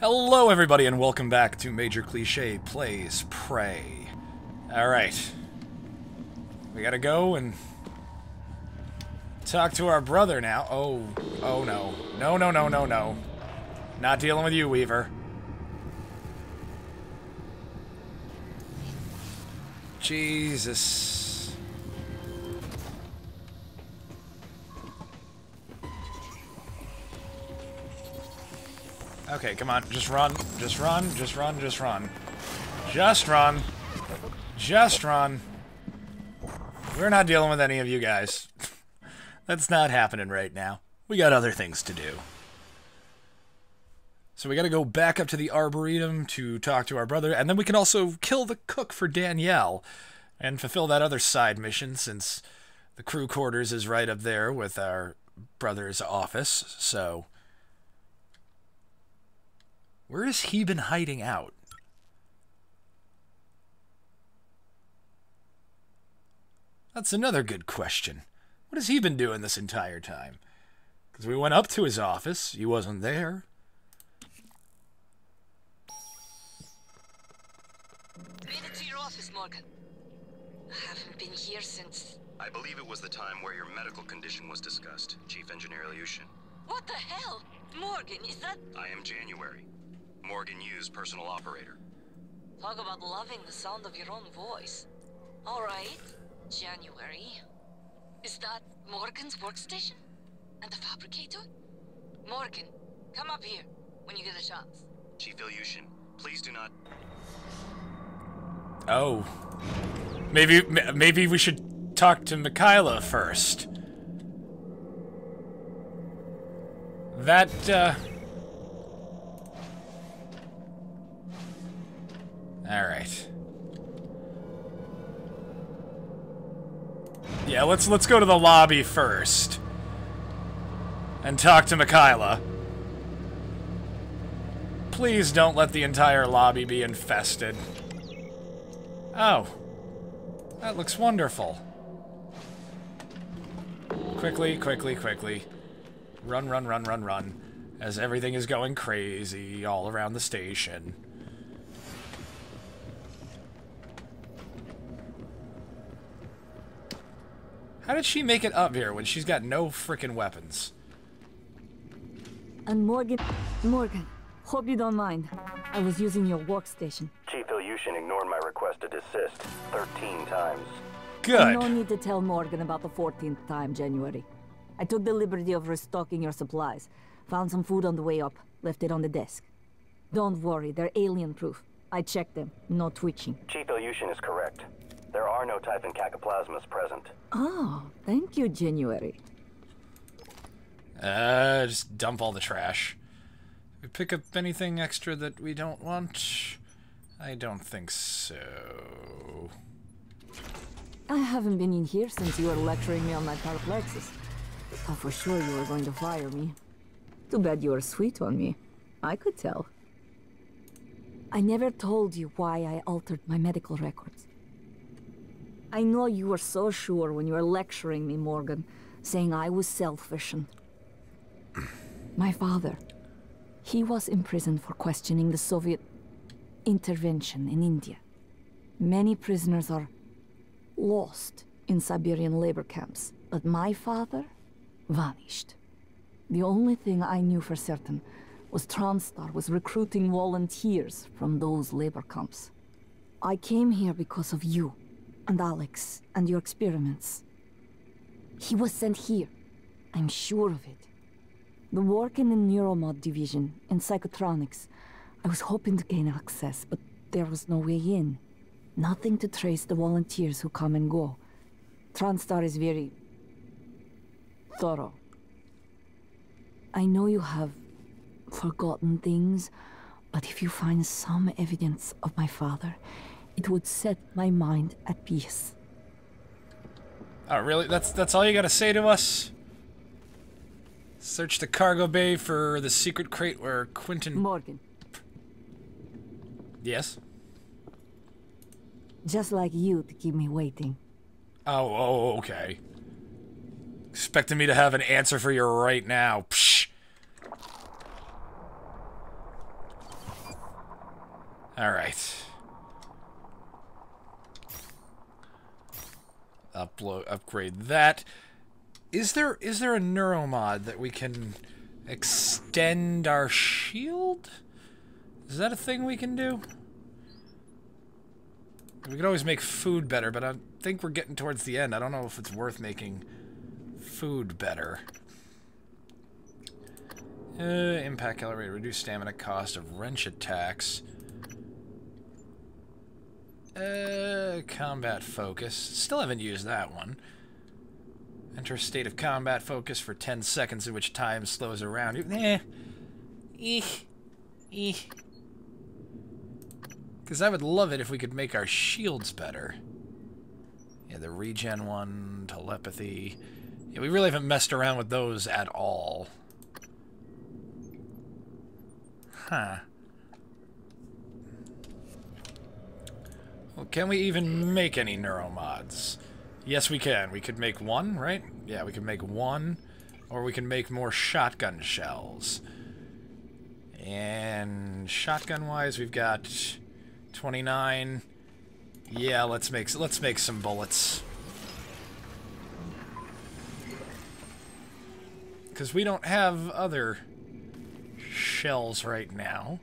Hello, everybody, and welcome back to Major Cliche Plays Prey. Alright. We gotta go and talk to our brother now. Oh, oh no. No, no, no, no, no. Not dealing with you, Weaver. Jesus. Okay, come on. Just run. Just run. Just run. Just run. Just run. Just run. We're not dealing with any of you guys. That's not happening right now. We got other things to do. So we got to go back up to the Arboretum to talk to our brother, and then we can also kill the cook for Danielle and fulfill that other side mission since the crew quarters is right up there with our brother's office. So where has he been hiding out? That's another good question. What has he been doing this entire time? Because we went up to his office. He wasn't there. Made it to your office, Morgan. I haven't been here since... I believe it was the time where your medical condition was discussed, Chief Engineer Ilyushin. What the hell? Morgan, is that... I am January. Morgan Yu's, personal operator. Talk about loving the sound of your own voice. Alright, January. Is that Morgan's workstation? And the fabricator? Morgan, come up here when you get a chance. Chief Ilyushin, please do not... Oh. Maybe maybe we should talk to Mikhaila first. That, uh... Alright. Yeah, let's let's go to the lobby first. And talk to Mikhaila. Please don't let the entire lobby be infested. Oh. That looks wonderful. Quickly, quickly, quickly. Run, run, run, run, run. As everything is going crazy all around the station. How did she make it up here when she's got no freaking weapons? And Morgan, Morgan, hope you don't mind. I was using your workstation. Chief Ilyushin ignored my request to desist 13 times. Good. No need to tell Morgan about the 14th time, January. I took the liberty of restocking your supplies. Found some food on the way up, left it on the desk. Don't worry, they're alien-proof. I checked them, no twitching. Chief Ilyushin is correct. There are no Typhon cacoplasmas present. Oh, thank you, January. Uh, just dump all the trash. We pick up anything extra that we don't want? I don't think so. I haven't been in here since you were lecturing me on my paraplexis. Thought for sure you were going to fire me. Too bad you were sweet on me. I could tell. I never told you why I altered my medical records. I know you were so sure when you were lecturing me, Morgan, saying I was selfish and... My father, he was imprisoned for questioning the Soviet intervention in India. Many prisoners are lost in Siberian labor camps, but my father vanished. The only thing I knew for certain was Transtar was recruiting volunteers from those labor camps. I came here because of you and Alex and your experiments. He was sent here. I'm sure of it. The work in the Neuromod division in psychotronics. I was hoping to gain access, but there was no way in. Nothing to trace the volunteers who come and go. Transtar is very... thorough. I know you have forgotten things, but if you find some evidence of my father, it would set my mind at peace. Oh, really? That's that's all you gotta say to us? Search the cargo bay for the secret crate where Quentin... Morgan, Yes? just like you to keep me waiting. Oh, oh, okay. Expecting me to have an answer for you right now. Psh. Alright. Upload, upgrade that. Is there is there a neuromod that we can extend our shield? Is that a thing we can do? We could always make food better, but I think we're getting towards the end. I don't know if it's worth making food better. Uh, impact calibrator, reduce stamina cost of wrench attacks. Uh, combat focus. Still haven't used that one. Enter state of combat focus for 10 seconds in which time slows around. Eh. Eek. Because I would love it if we could make our shields better. Yeah, the regen one, telepathy. Yeah, we really haven't messed around with those at all. Huh. Well, can we even make any neuromods? Yes, we can. We could make one, right? Yeah, we could make one. Or we can make more shotgun shells. And shotgun-wise, we've got 29. Yeah, let's make let's make some bullets. Because we don't have other shells right now.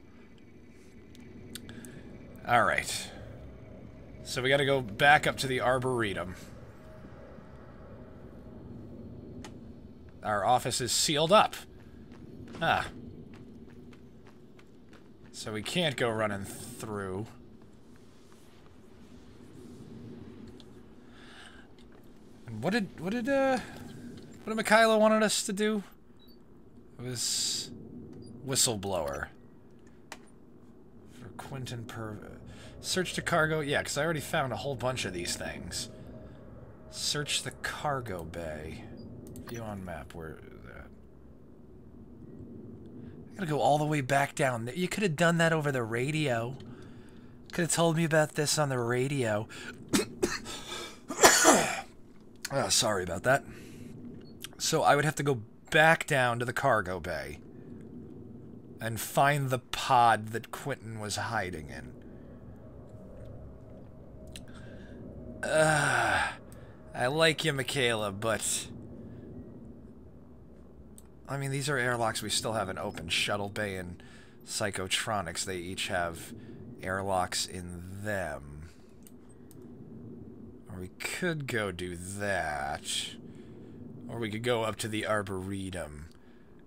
Alright. So we gotta go back up to the Arboretum. Our office is sealed up. Ah. So we can't go running through. And what did what did uh what did Mikhaila wanted us to do? It was whistleblower for Quentin Per. Search the cargo. Yeah, because I already found a whole bunch of these things. Search the cargo bay. View on map. Where is that? I gotta go all the way back down. You could have done that over the radio. Could have told me about this on the radio. oh, sorry about that. So I would have to go back down to the cargo bay and find the pod that Quentin was hiding in. Uh, I like you, Mikhaila, but... I mean, these are airlocks we still haven't opened. Shuttle Bay and Psychotronics, they each have airlocks in them. Or we could go do that. Or we could go up to the Arboretum.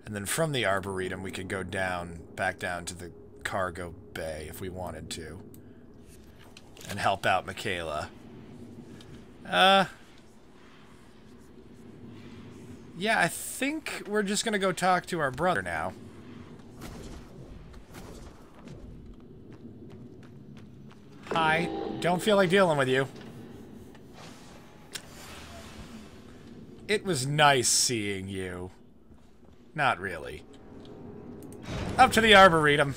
And then from the Arboretum, we could go down, back down to the cargo bay if we wanted to. And help out Mikhaila. Uh... Yeah, I think we're just gonna go talk to our brother now. Hi. Don't feel like dealing with you. It was nice seeing you. Not really. Up to the Arboretum.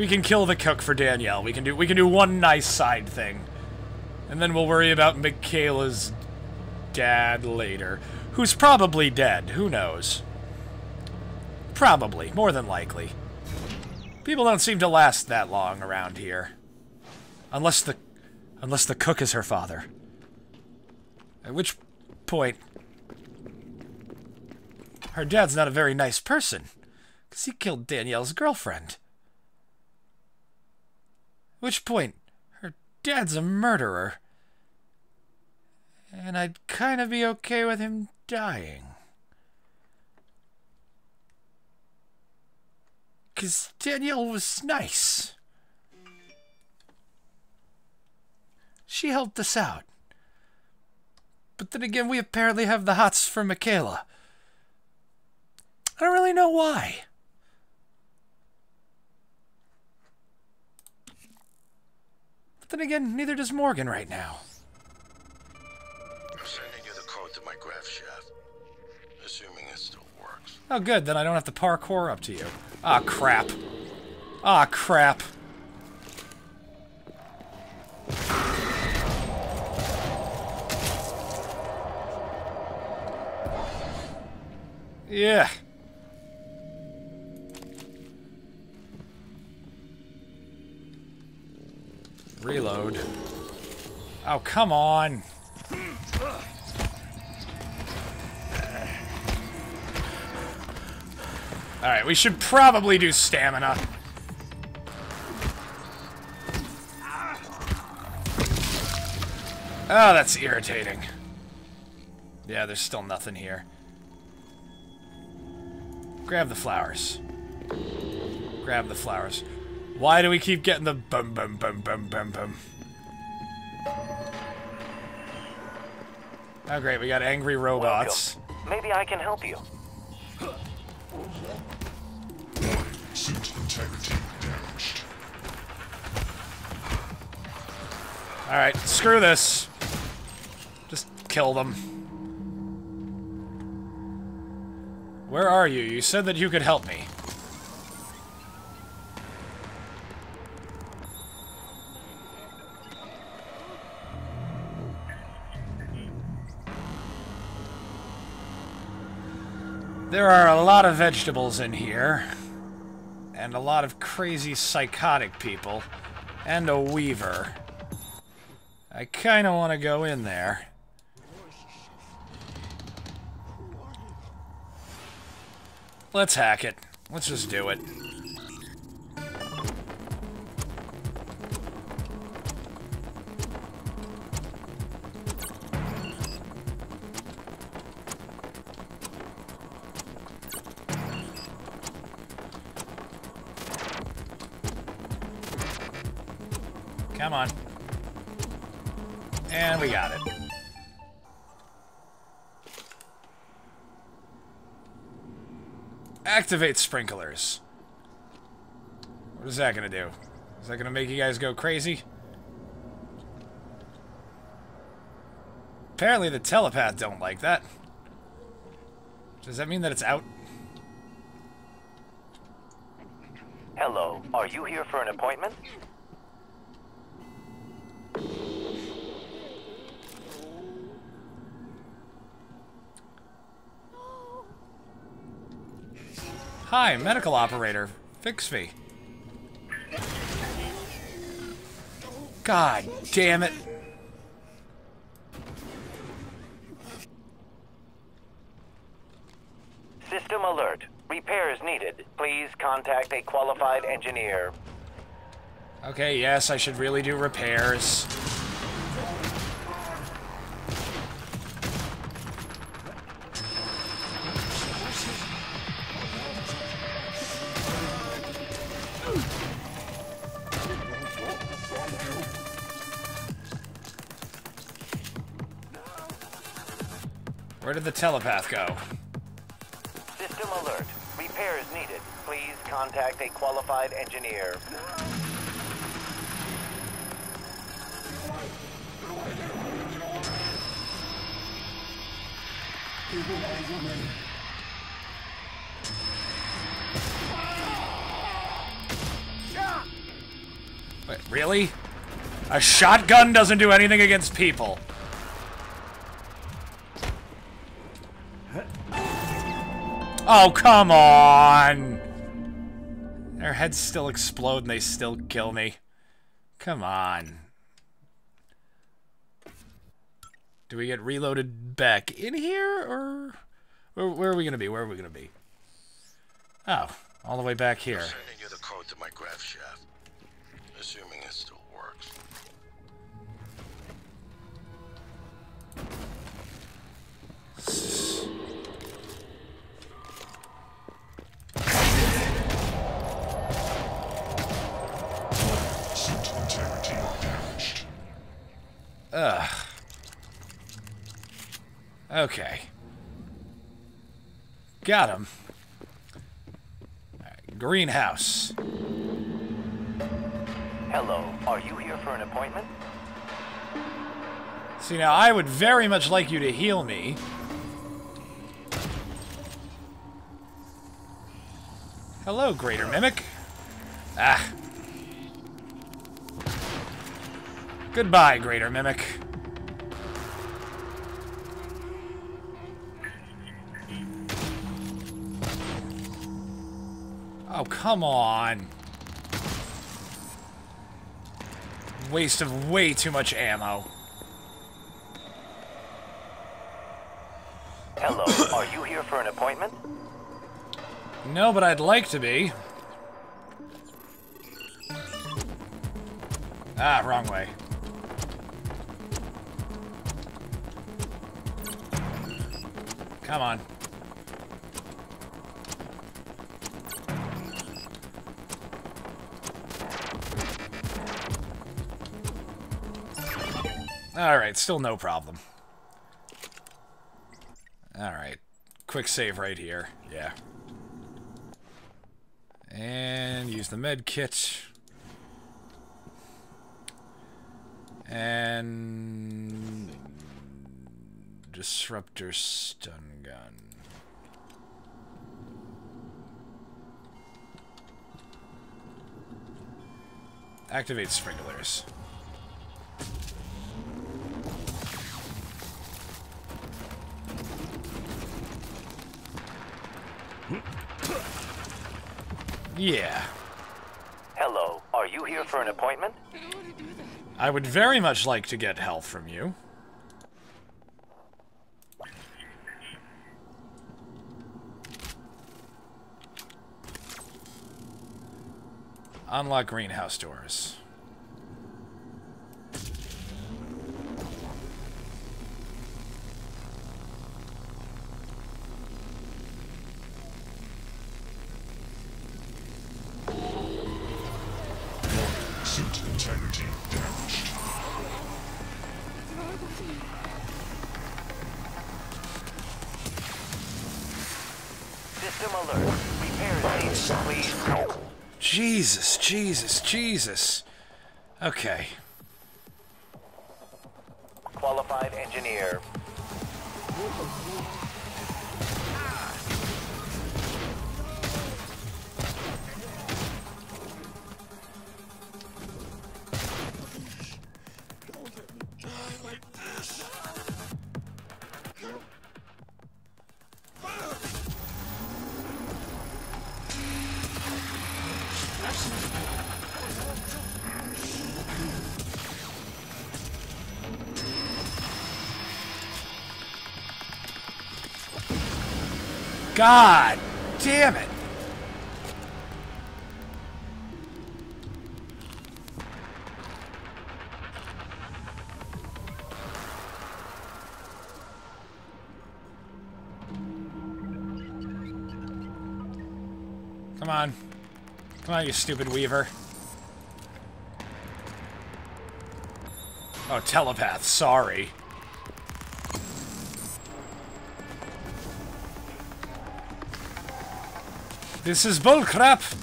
We can kill the cook for Danielle. We can do we can do one nice side thing. And then we'll worry about Mikhaila's dad later. Who's probably dead. Who knows? Probably. More than likely. People don't seem to last that long around here. Unless the... Unless the cook is her father. At which point... Her dad's not a very nice person. Because he killed Danielle's girlfriend. Which point, her dad's a murderer. And I'd kind of be okay with him dying. Because Danielle was nice. She helped us out. But then again, we apparently have the hots for Mikhaila. I don't really know why. Then again, neither does Morgan right now. I'm sending you the code to my grav shaft. Assuming it still works. Oh, good. Then I don't have to parkour up to you. Ah, crap. Ah, crap. Yeah. Reload. Oh, come on. Alright, we should probably do stamina. Oh, that's irritating. Yeah, there's still nothing here. Grab the flowers. Grab the flowers. Why do we keep getting the bum bum bum bum bum bum? Oh great, we got angry robots. Maybe I can help you. Suit integrity damaged. Alright, screw this. Just kill them. Where are you? You said that you could help me. There are a lot of vegetables in here. And a lot of crazy psychotic people. And a weaver. I kind of want to go in there. Let's hack it. Let's just do it. Come on. And we got it. Activate sprinklers. What is that gonna do? Is that gonna make you guys go crazy? Apparently the telepath don't like that. Does that mean that it's out? Hello, are you here for an appointment? Hi, medical operator. Fix me. God damn it. System alert. Repairs needed. Please contact a qualified engineer. Okay, yes, I should really do repairs. Where did the telepath go? System alert. Repairs needed. Please contact a qualified engineer. Wait, really? A shotgun doesn't do anything against people. Oh, come on! Their heads still explode and they still kill me. Come on. Do we get reloaded back in here, or... Where, where are we gonna be? Where are we gonna be? Oh, all the way back here. Sending you the code to my grav shaft. Assuming it still works. Suit Ugh. Okay. Got him. Alright, Greenhouse. Hello, are you here for an appointment? See, now I would very much like you to heal me. Hello, Greater Mimic. Ah. Goodbye, Greater Mimic. Oh, come on. waste of way too much ammo. Hello, are you here for an appointment? No, but I'd like to be. Ah, wrong way. Come on. Alright, still no problem. Alright. Quick save right here. Yeah. And use the med kit. And disruptor stun gun. Activate sprinklers. Yeah. Hello, are you here for an appointment? I would very much like to get health from you. Unlock greenhouse doors. Jesus, Jesus, Jesus. Okay. Qualified engineer. God damn it. Come on. Come on, you stupid weaver. Oh, telepath, sorry. This is bullcrap.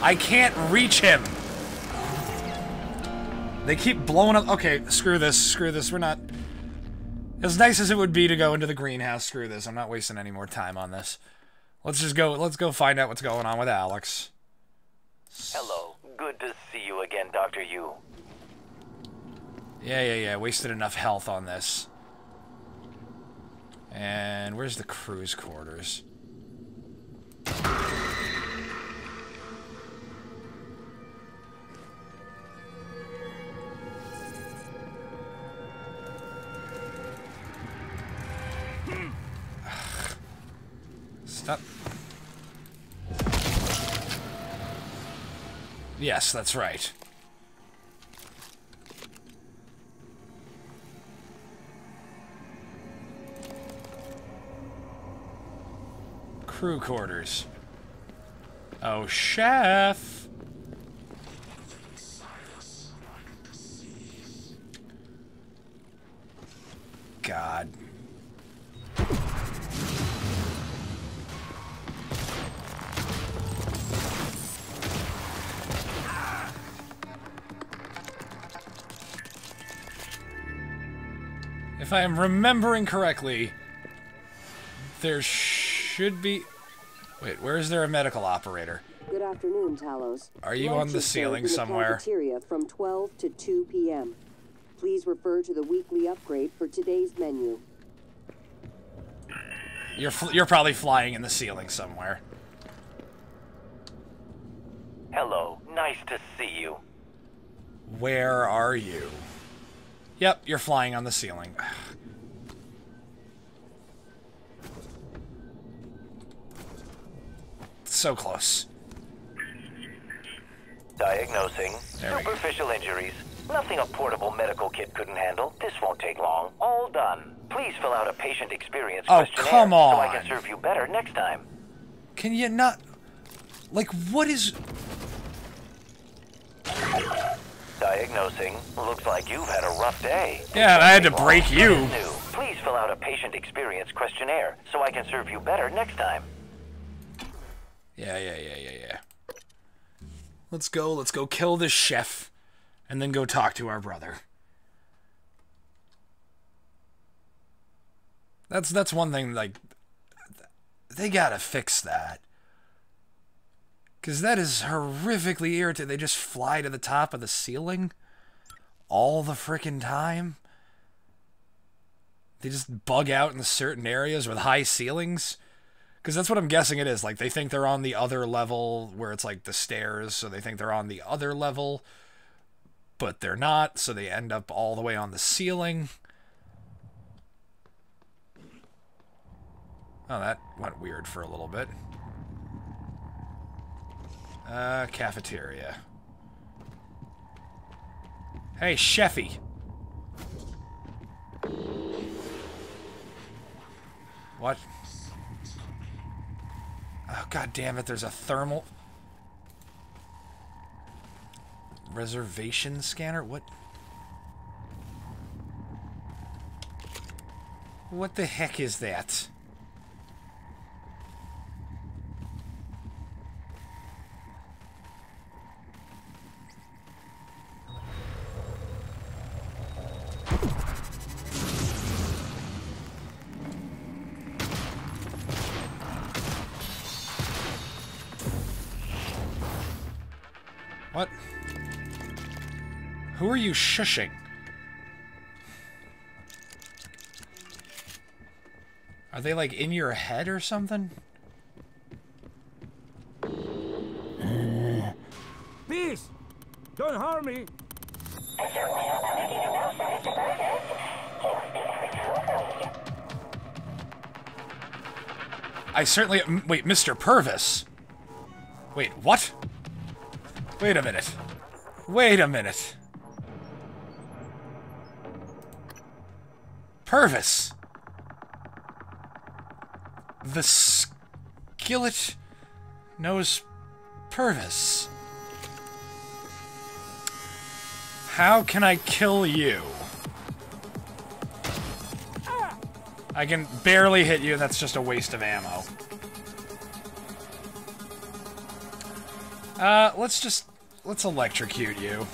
I can't reach him. They keep blowing up. Okay, screw this. Screw this. We're not. As nice as it would be to go into the greenhouse, screw this. I'm not wasting any more time on this. Let's just go. Let's go find out what's going on with Alex. Hello. Good to see you again, Dr. Yu. Yeah, yeah, yeah. Wasted enough health on this. And where's the crew's quarters? Yes, that's right. Crew quarters. Oh, chef. God. If I am remembering correctly, there should be... Wait, where is there a medical operator? Good afternoon, Talos. Are you Lunch on the is served ceiling in the somewhere? Cafeteria from 12 to 2 p.m. Please refer to the weekly upgrade for today's menu. You're fl you're probably flying in the ceiling somewhere. Hello. Nice to see you. Where are you? Yep, you're flying on the ceiling. so close. Diagnosing. There. Superficial injuries. Nothing a portable medical kit couldn't handle. This won't take long. All done. Please fill out a patient experience Oh, questionnaire come so I can serve you better next time. Can you not... Like, what is... Diagnosing. Looks like you've had a rough day. Yeah, I had to break you. Please fill out a patient experience questionnaire so I can serve you better next time. Yeah, yeah, yeah, yeah, yeah. Let's go, let's go kill this chef, and then go talk to our brother. That's that's one thing. Like, they gotta fix that, cause that is horrifically irritating. They just fly to the top of the ceiling all the frickin' time. They just bug out in certain areas with high ceilings. Because that's what I'm guessing it is. Like, they think they're on the other level where it's like the stairs, so they think they're on the other level, but they're not, so they end up all the way on the ceiling. Oh, that went weird for a little bit. Uh, cafeteria. Hey, Sheffy. What? Oh, god damn it, there's a thermal... Reservation scanner? What? What the heck is that? Shushing? Are they like in your head or something? Peace! Don't harm me! I certainly. Wait, Mr. Purvis. Wait, what? Wait a minute. Wait a minute. Purvis. The skillet knows Purvis. How can I kill you? I can barely hit you, and that's just a waste of ammo. Uh, let's just... Let's electrocute you.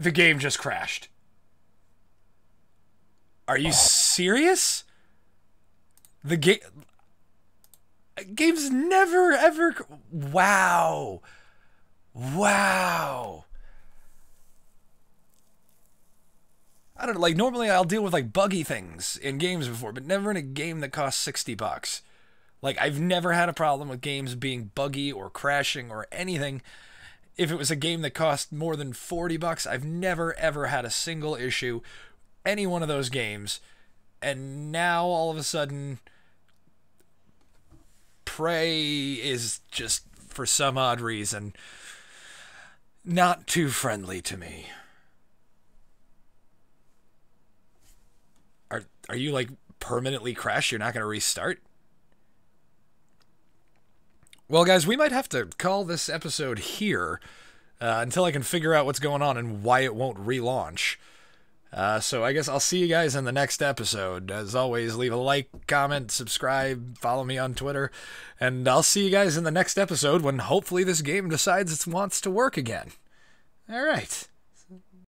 The game just crashed. Are you serious? The game... Game's never, ever... Wow. Wow. I don't know, like normally I'll deal with like buggy things in games before, but never in a game that costs 60 bucks. Like I've never had a problem with games being buggy or crashing or anything. If it was a game that cost more than 40 bucks, I've never ever had a single issue any one of those games. And now all of a sudden Prey is just for some odd reason not too friendly to me. Are are you like permanently crashed? You're not going to restart? Well, guys, we might have to call this episode here uh, until I can figure out what's going on and why it won't relaunch. Uh, so I guess I'll see you guys in the next episode. As always, leave a like, comment, subscribe, follow me on Twitter, and I'll see you guys in the next episode when hopefully this game decides it wants to work again. All right.